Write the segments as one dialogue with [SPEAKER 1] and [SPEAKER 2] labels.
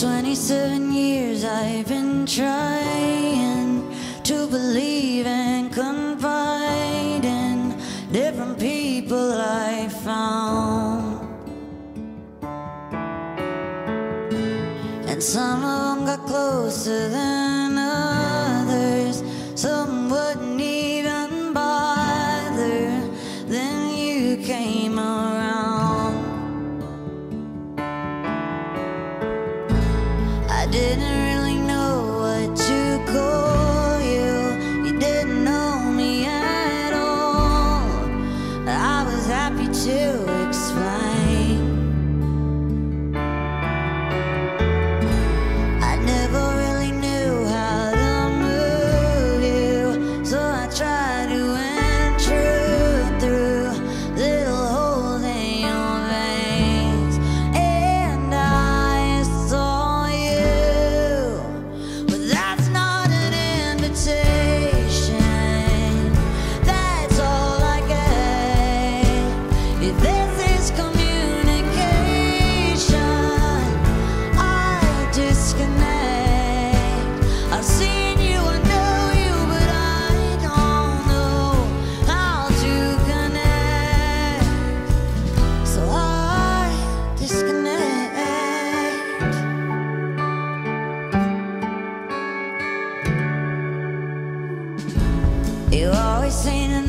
[SPEAKER 1] 27 years I've been trying to believe and confide in different people I found. And some of them got closer than didn't really You always seen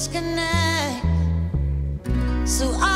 [SPEAKER 1] disconnect. So I